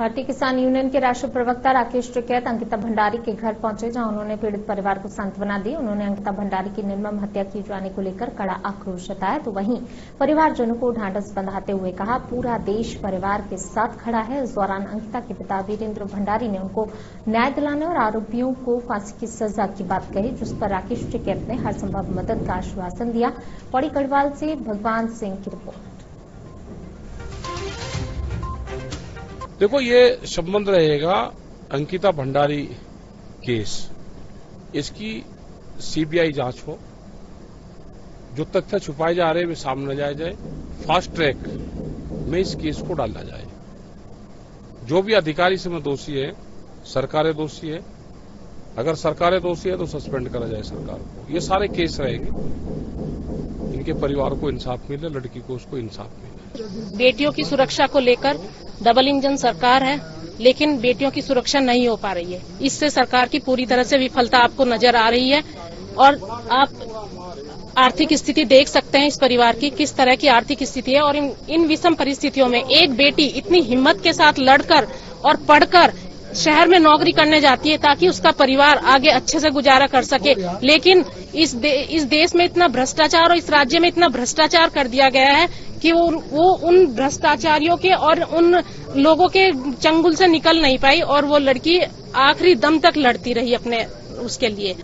भारतीय किसान यूनियन के राष्ट्रीय प्रवक्ता राकेश टिकैत, अंकिता भंडारी के घर पहुँचे, जहाँ उन्होंने पीड़ित परिवार को सांत्वना दी। उन्होंने अंकिता भंडारी की निर्मम हत्या किए जाने को लेकर कड़ा आक्रोश जताया। तो वहीं परिवारजनों को ढांढस बंधाते हुए कहा, पूरा देश परिवार के साथ खड़ा है। इस दौरान अंकिता के पिता वीरेंद्र भंडारी ने उनको न्याय दिलाने और आरोपियों को फांसी की सजा की बात कही, जिस पर राकेश टिकैत ने हर संभव मदद का आश्वासन दिया। पौड़ी गढ़वाल से भगवान सिंह की रिपोर्ट। देखो, ये संबंध रहेगा अंकिता भंडारी केस। इसकी सीबीआई जाँच हो। जो तथ्य छुपाए जा रहे हैं, वे सामने जाए जाए। फास्ट ट्रैक में इस केस को डाला जाए। जो भी अधिकारी इसमें दोषी है, सरकारें दोषी है अगर सरकारें दोषी है तो सस्पेंड करा जाए सरकार को। ये सारे केस रहेंगे। इनके परिवार को इंसाफ मिले लड़की को उसको इंसाफ मिले। बेटियों की सुरक्षा को लेकर डबल इंजन सरकार है लेकिन बेटियों की सुरक्षा नहीं हो पा रही है। इससे सरकार की पूरी तरह से विफलता आपको नज़र आ रही है और आप आर्थिक स्थिति देख सकते हैं इस परिवार की किस तरह की आर्थिक स्थिति है और इन, इन विषम परिस्थितियों में एक बेटी इतनी हिम्मत के साथ लड़कर और पढ़कर शहर में नौकरी करने जाती है ताकि उसका परिवार आगे अच्छे से गुजारा कर सके। लेकिन इस दे, इस देश में इतना भ्रष्टाचार और इस राज्य में इतना भ्रष्टाचार कर दिया गया है कि वो वो उन भ्रष्टाचारियों के और उन लोगों के चंगुल से निकल नहीं पाई और वो लड़की आखिरी दम तक लड़ती रही अपने उसके लिए।